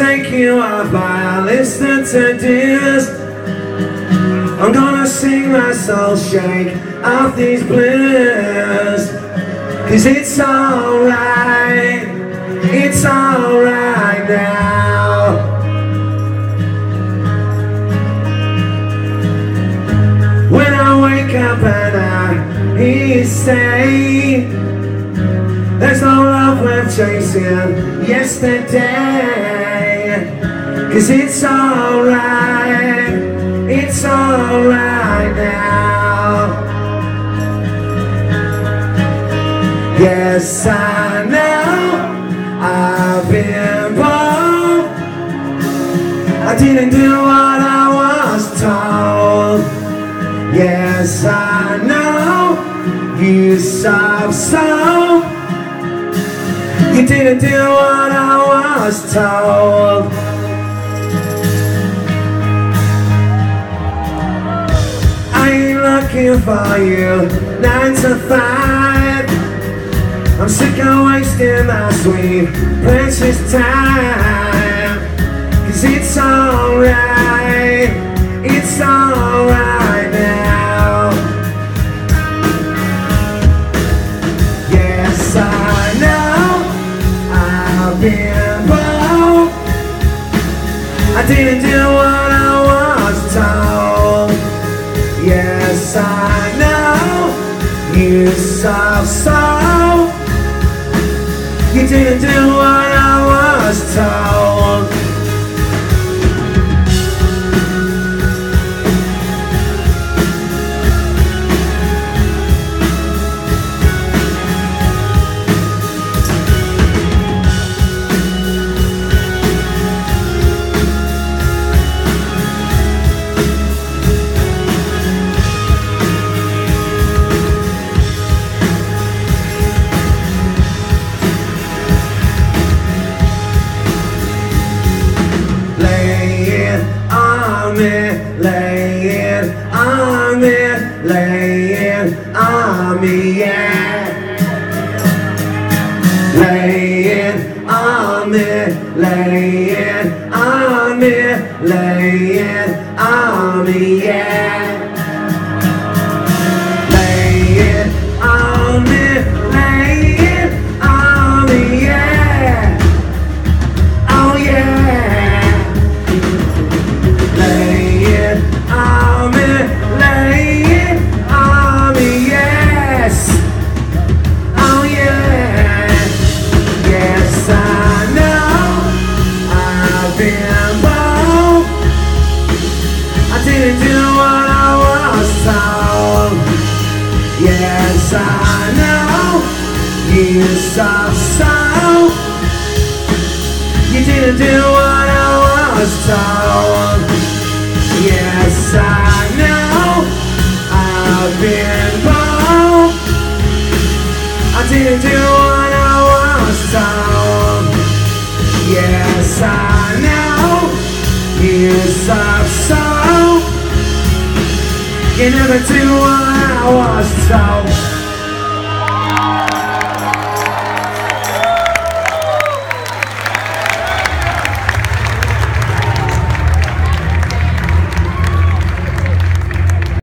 take you up I listen to this I'm gonna sing my soul shake off these blues Cause it's alright It's alright now. When I wake up and I hear you say There's no love worth chasing. Yesterday Cause it's alright It's alright now. Yes, I know I've been wrong. I didn't do what I was told. Yes, I know you sob so. You didn't do what I was told looking for you. Nine to five. I'm sick of wasting my sweet precious time. Cause it's alright, it's alright now. Yes, I know. I've been bold I didn't do what Yes, I know You saw so You didn't do what I was told me, yeah. Lay it on me, lay it on me, lay it on me, yeah. Yes, I know you saw so. You didn't do what I was told. Yes, I know I've been bold. I didn't do what I was told. Yes, I know you saw so. You never do what I was told.